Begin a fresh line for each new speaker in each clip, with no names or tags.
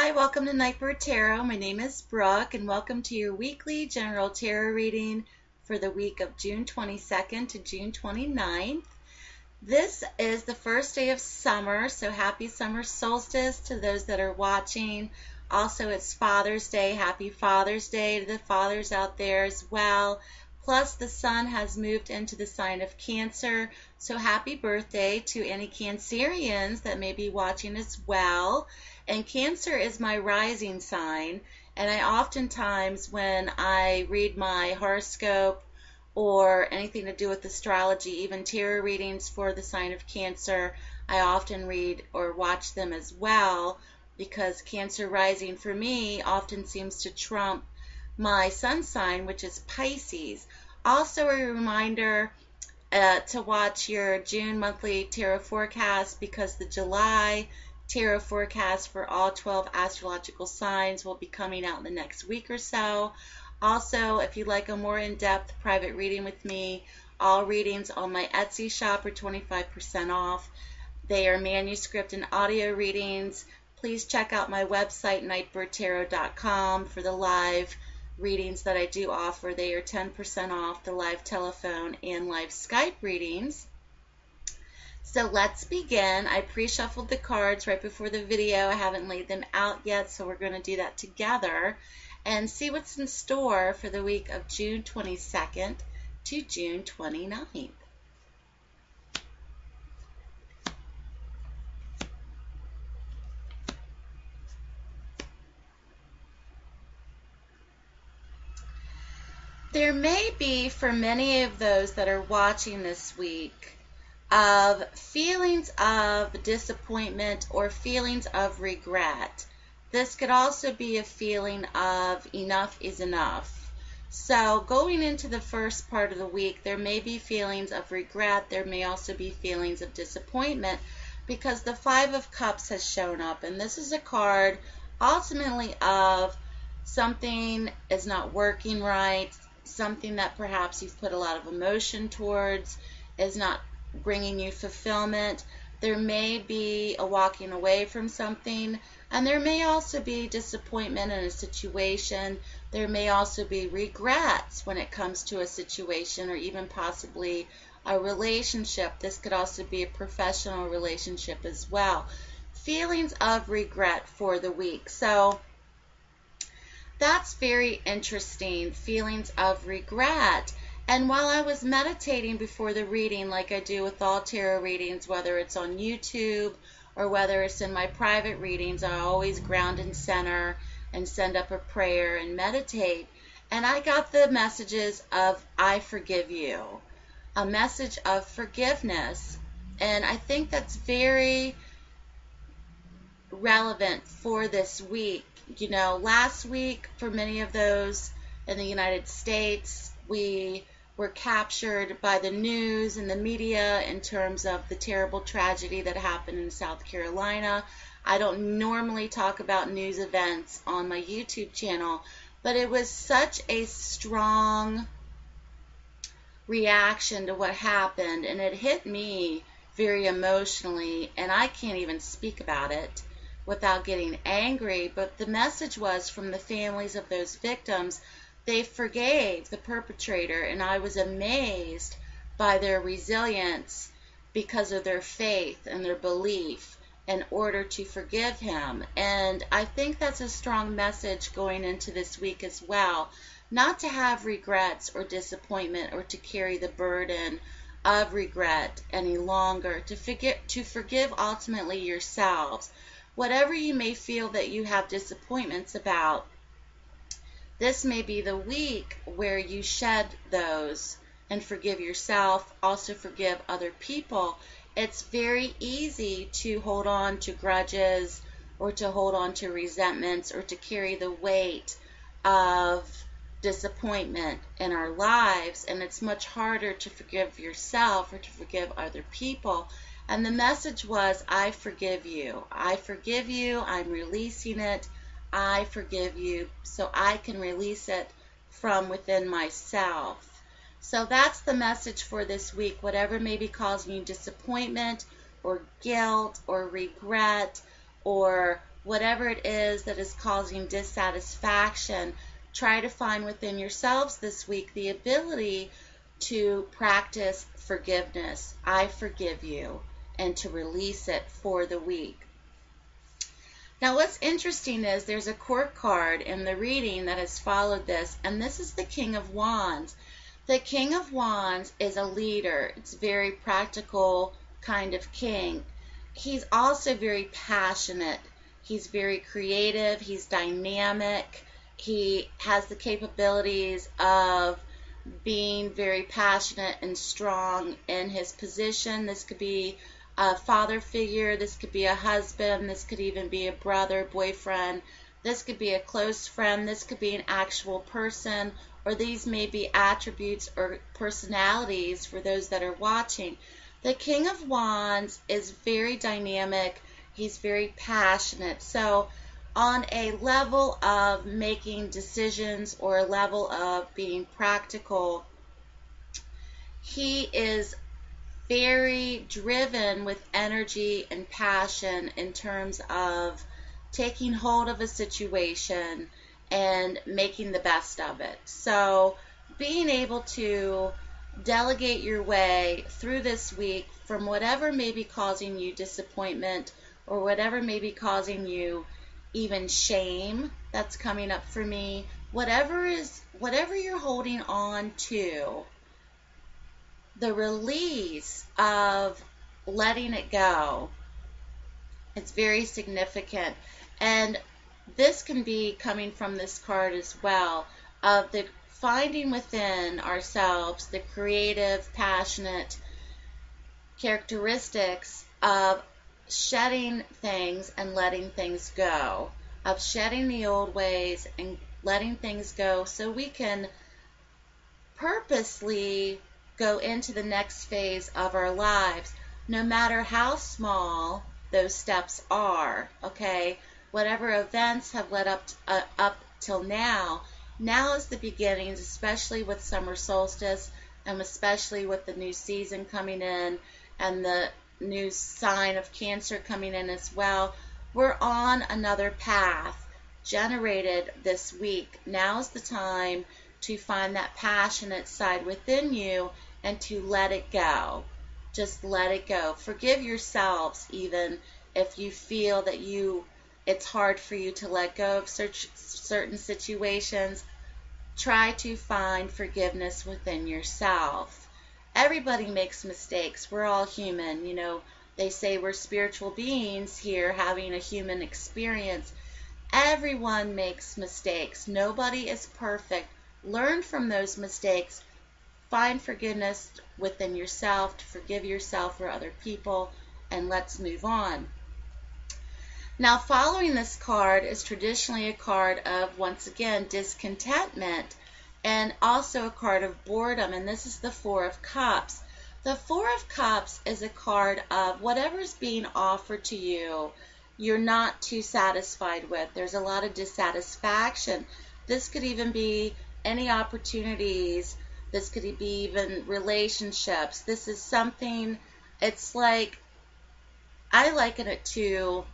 Hi, welcome to Nightbird Tarot. My name is Brooke, and welcome to your weekly general tarot reading for the week of June 22nd to June 29th. This is the first day of summer, so happy summer solstice to those that are watching. Also, it's Father's Day. Happy Father's Day to the fathers out there as well. Plus, the sun has moved into the sign of Cancer, so happy birthday to any Cancerians that may be watching as well. And Cancer is my rising sign, and I oftentimes, when I read my horoscope or anything to do with astrology, even tarot readings for the sign of Cancer, I often read or watch them as well because Cancer rising for me often seems to trump my sun sign, which is Pisces. Also, a reminder uh, to watch your June monthly tarot forecast because the July tarot forecast for all 12 astrological signs will be coming out in the next week or so. Also, if you'd like a more in depth private reading with me, all readings on my Etsy shop are 25% off. They are manuscript and audio readings. Please check out my website, nightbirdtarot.com, for the live readings that I do offer. They are 10% off the live telephone and live Skype readings. So let's begin. I pre-shuffled the cards right before the video. I haven't laid them out yet, so we're going to do that together and see what's in store for the week of June 22nd to June 29th. There may be, for many of those that are watching this week, of feelings of disappointment or feelings of regret. This could also be a feeling of enough is enough. So, going into the first part of the week, there may be feelings of regret. There may also be feelings of disappointment because the Five of Cups has shown up. And this is a card ultimately of something is not working right, something that perhaps you've put a lot of emotion towards is not bringing you fulfillment. There may be a walking away from something, and there may also be disappointment in a situation. There may also be regrets when it comes to a situation or even possibly a relationship. This could also be a professional relationship as well. Feelings of regret for the week. So, that's very interesting. Feelings of regret. And while I was meditating before the reading, like I do with all tarot readings, whether it's on YouTube or whether it's in my private readings, I always ground and center and send up a prayer and meditate. And I got the messages of, I forgive you, a message of forgiveness. And I think that's very relevant for this week. You know, last week, for many of those in the United States, we were captured by the news and the media in terms of the terrible tragedy that happened in South Carolina. I don't normally talk about news events on my YouTube channel, but it was such a strong reaction to what happened, and it hit me very emotionally, and I can't even speak about it without getting angry. But the message was from the families of those victims they forgave the perpetrator, and I was amazed by their resilience because of their faith and their belief in order to forgive him. And I think that's a strong message going into this week as well. Not to have regrets or disappointment or to carry the burden of regret any longer. To forgive, to forgive ultimately yourselves. Whatever you may feel that you have disappointments about, this may be the week where you shed those and forgive yourself, also forgive other people. It's very easy to hold on to grudges or to hold on to resentments or to carry the weight of disappointment in our lives. And it's much harder to forgive yourself or to forgive other people. And the message was, I forgive you. I forgive you. I'm releasing it. I forgive you so I can release it from within myself. So that's the message for this week. Whatever may be causing you disappointment or guilt or regret or whatever it is that is causing dissatisfaction, try to find within yourselves this week the ability to practice forgiveness. I forgive you, and to release it for the week. Now, what's interesting is there's a court card in the reading that has followed this, and this is the King of Wands. The King of Wands is a leader, it's very practical kind of king. He's also very passionate, he's very creative, he's dynamic, he has the capabilities of being very passionate and strong in his position. This could be a father figure, this could be a husband, this could even be a brother, boyfriend, this could be a close friend, this could be an actual person, or these may be attributes or personalities for those that are watching. The King of Wands is very dynamic, he's very passionate. So, on a level of making decisions or a level of being practical, he is very driven with energy and passion in terms of taking hold of a situation and making the best of it. So, being able to delegate your way through this week from whatever may be causing you disappointment or whatever may be causing you even shame that's coming up for me whatever is whatever you're holding on to the release of letting it go. It's very significant. And this can be coming from this card as well of the finding within ourselves the creative passionate characteristics of shedding things and letting things go of shedding the old ways and letting things go so we can purposely go into the next phase of our lives, no matter how small those steps are. Okay, whatever events have led up to, uh, up till now, now is the beginnings, especially with summer solstice and especially with the new season coming in and the new sign of Cancer coming in as well. We're on another path generated this week. Now's the time to find that passionate side within you and to let it go. Just let it go. Forgive yourselves even if you feel that you it's hard for you to let go of certain situations. Try to find forgiveness within yourself. Everybody makes mistakes. We're all human, you know. They say we're spiritual beings here having a human experience. Everyone makes mistakes. Nobody is perfect. Learn from those mistakes Find forgiveness within yourself to forgive yourself or other people, and let's move on. Now, following this card is traditionally a card of, once again, discontentment and also a card of boredom, and this is the Four of Cups. The Four of Cups is a card of whatever's being offered to you, you're not too satisfied with. There's a lot of dissatisfaction. This could even be any opportunities this could be even relationships. This is something, it's like, I liken it to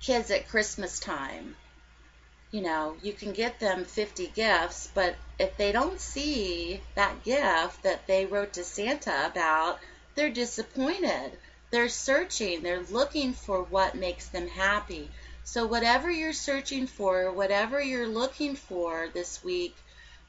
kids at Christmas time. You know, you can get them 50 gifts, but if they don't see that gift that they wrote to Santa about, they're disappointed. They're searching, they're looking for what makes them happy. So, whatever you're searching for, whatever you're looking for this week,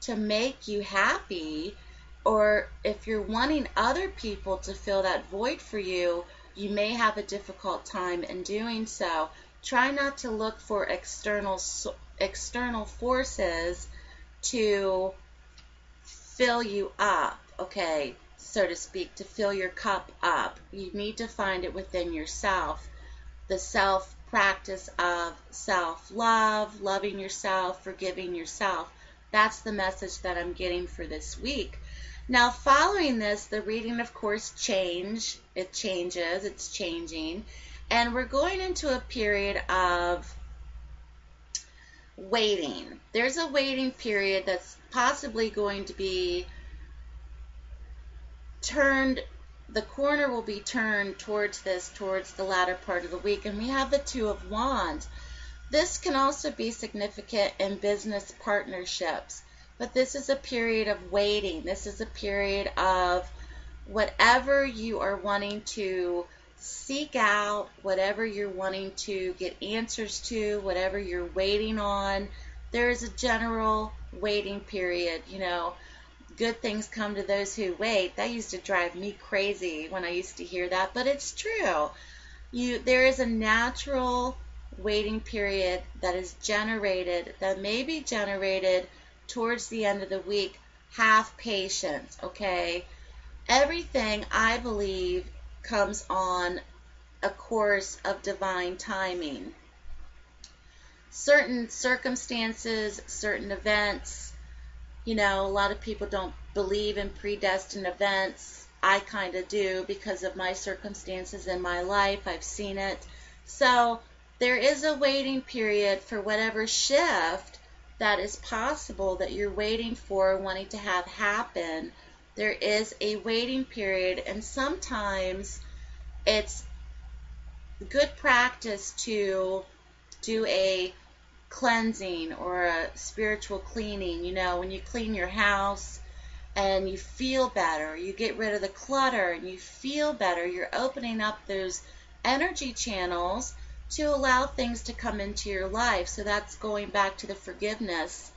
to make you happy, or if you're wanting other people to fill that void for you, you may have a difficult time in doing so. Try not to look for external external forces to fill you up, okay, so to speak, to fill your cup up. You need to find it within yourself. The self practice of self love, loving yourself, forgiving yourself. That's the message that I'm getting for this week. Now, following this, the reading, of course, change. It changes. It's changing, and we're going into a period of waiting. There's a waiting period that's possibly going to be turned the corner will be turned towards this, towards the latter part of the week. And we have the Two of Wands. This can also be significant in business partnerships, but this is a period of waiting. This is a period of whatever you are wanting to seek out, whatever you're wanting to get answers to, whatever you're waiting on. There is a general waiting period, you know good things come to those who wait. That used to drive me crazy when I used to hear that, but it's true. You there is a natural waiting period that is generated that may be generated towards the end of the week. Have patience, okay? Everything I believe comes on a course of divine timing. Certain circumstances, certain events, you know, a lot of people don't believe in predestined events. I kind of do because of my circumstances in my life. I've seen it. So there is a waiting period for whatever shift that is possible that you're waiting for, wanting to have happen. There is a waiting period, and sometimes it's good practice to do a cleansing or a spiritual cleaning. You know, when you clean your house and you feel better, you get rid of the clutter and you feel better, you're opening up those energy channels to allow things to come into your life. So that's going back to the forgiveness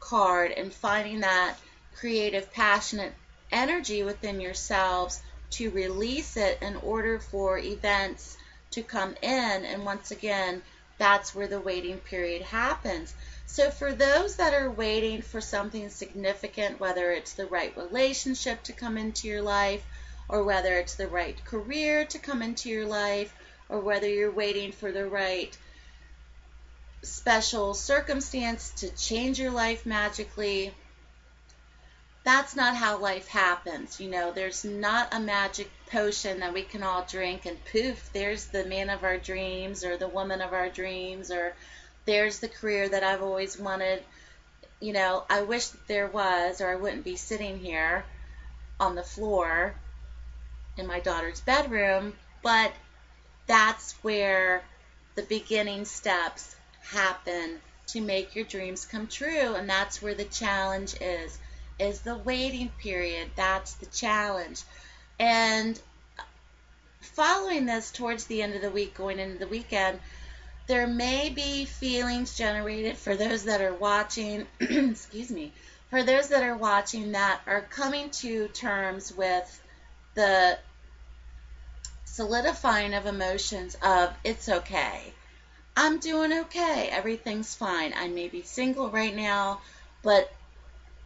card and finding that creative, passionate energy within yourselves to release it in order for events to come in. And once again, that's where the waiting period happens. So, for those that are waiting for something significant, whether it's the right relationship to come into your life, or whether it's the right career to come into your life, or whether you're waiting for the right special circumstance to change your life magically, that's not how life happens. You know, there's not a magic potion that we can all drink and poof, there's the man of our dreams or the woman of our dreams or there's the career that I've always wanted. You know, I wish that there was or I wouldn't be sitting here on the floor in my daughter's bedroom, but that's where the beginning steps happen to make your dreams come true and that's where the challenge is is the waiting period. That's the challenge. And following this towards the end of the week, going into the weekend, there may be feelings generated for those that are watching, excuse me, for those that are watching that are coming to terms with the solidifying of emotions of it's okay. I'm doing okay. Everything's fine. I may be single right now, but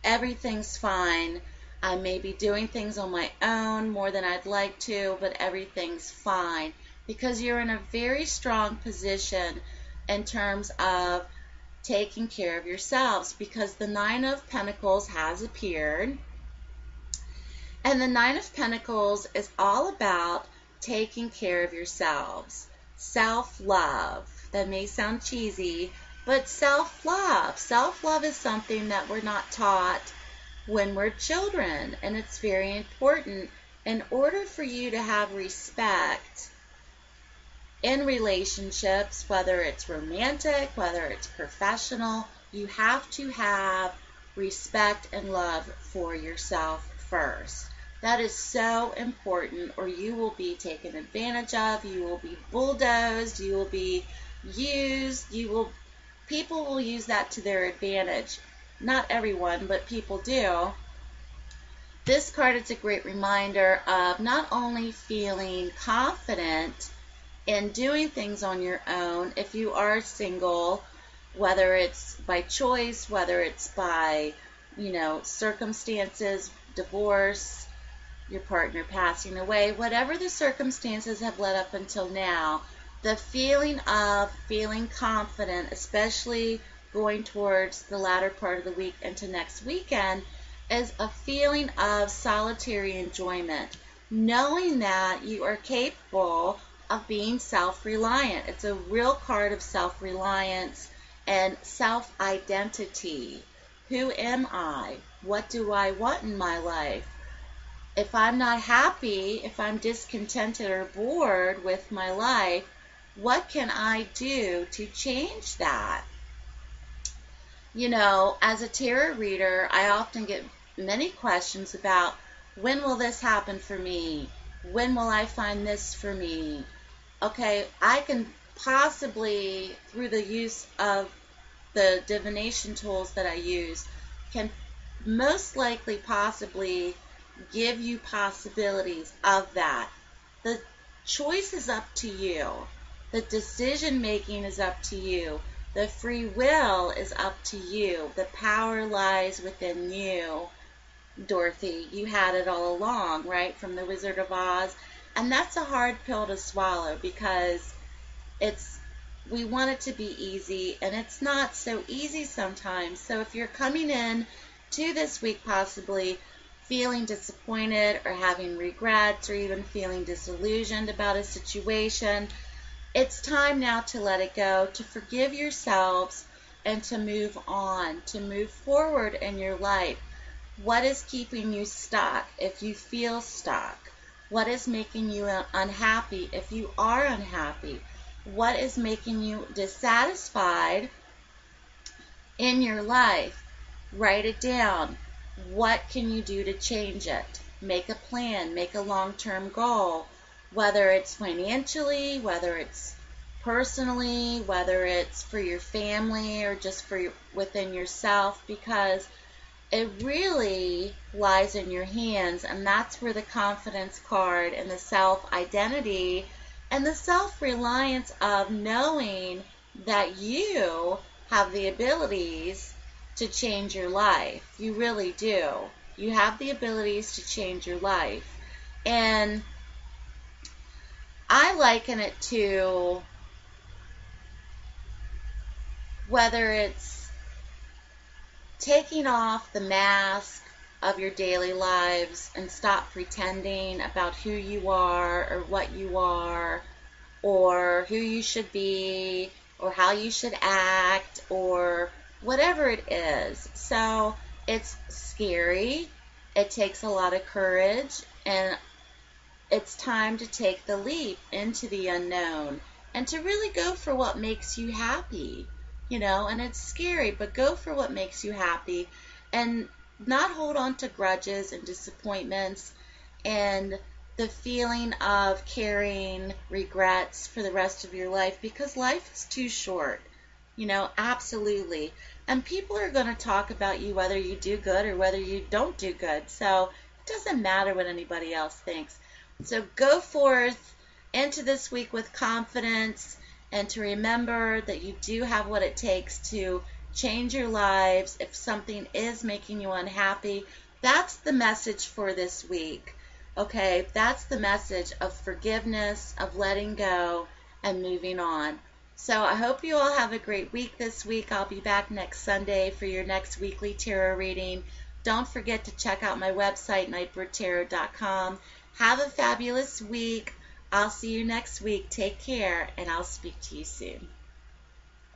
everything's fine. I may be doing things on my own more than I'd like to, but everything's fine because you're in a very strong position in terms of taking care of yourselves because the Nine of Pentacles has appeared. And the Nine of Pentacles is all about taking care of yourselves. Self love. That may sound cheesy, but self love. Self love is something that we're not taught when we're children, and it's very important. In order for you to have respect in relationships, whether it's romantic, whether it's professional, you have to have respect and love for yourself first. That is so important, or you will be taken advantage of, you will be bulldozed, you will be used, you will people will use that to their advantage. Not everyone, but people do. This card is a great reminder of not only feeling confident in doing things on your own if you are single, whether it's by choice, whether it's by, you know, circumstances, divorce, your partner passing away, whatever the circumstances have led up until now, the feeling of feeling confident, especially going towards the latter part of the week into next weekend, is a feeling of solitary enjoyment, knowing that you are capable of being self reliant. It's a real card of self reliance and self identity. Who am I? What do I want in my life? If I'm not happy, if I'm discontented or bored with my life, what can I do to change that? You know, as a tarot reader, I often get many questions about when will this happen for me? When will I find this for me? Okay, I can possibly, through the use of the divination tools that I use, can most likely possibly give you possibilities of that. The choice is up to you. The decision making is up to you. The free will is up to you. The power lies within you. Dorothy, you had it all along, right? From the Wizard of Oz. And that's a hard pill to swallow because it's we want it to be easy and it's not so easy sometimes. So if you're coming in to this week possibly feeling disappointed or having regrets or even feeling disillusioned about a situation, it's time now to let it go, to forgive yourselves and to move on, to move forward in your life. What is keeping you stuck if you feel stuck? What is making you uh, unhappy if you are unhappy? What is making you dissatisfied in your life? Write it down. What can you do to change it? Make a plan, make a long term goal, whether it's financially, whether it's personally, whether it's for your family or just for your, within yourself, because it really lies in your hands, and that's where the confidence card and the self identity and the self reliance of knowing that you have the abilities to change your life. You really do. You have the abilities to change your life. And I liken it to whether it's taking off the mask of your daily lives and stop pretending about who you are or what you are or who you should be or how you should act or whatever it is. So it's scary. It takes a lot of courage and it's time to take the leap into the unknown and to really go for what makes you happy you know, and it's scary, but go for what makes you happy and not hold on to grudges and disappointments and the feeling of carrying regrets for the rest of your life because life is too short. You know, absolutely. And people are going to talk about you whether you do good or whether you don't do good. So it doesn't matter what anybody else thinks. So go forth into this week with confidence and to remember that you do have what it takes to change your lives if something is making you unhappy. That's the message for this week. Okay, that's the message of forgiveness, of letting go, and moving on. So I hope you all have a great week this week. I'll be back next Sunday for your next weekly tarot reading. Don't forget to check out my website, nightbirdtarot.com. Have a fabulous week. I'll see you next week. Take care, and I'll speak to you soon.